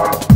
Wow.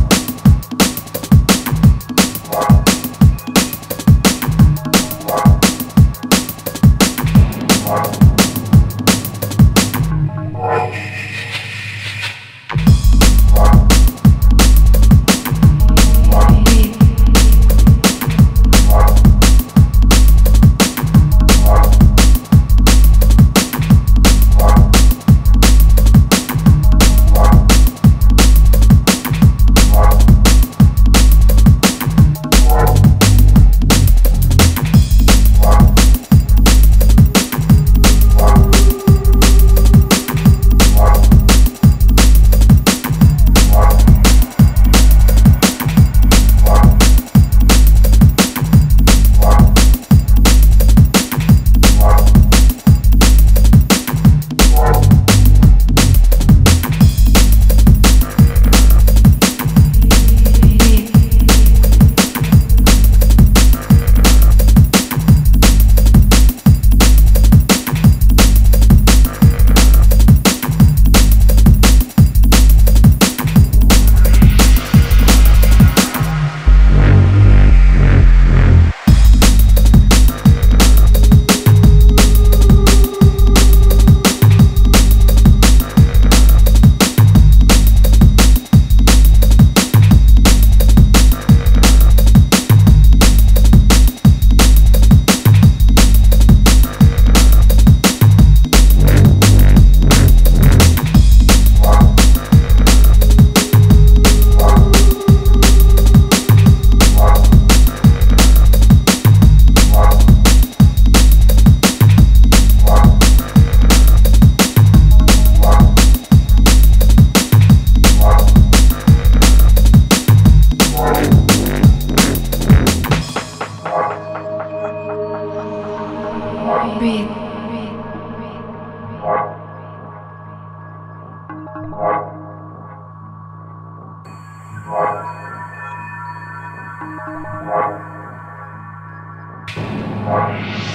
Thank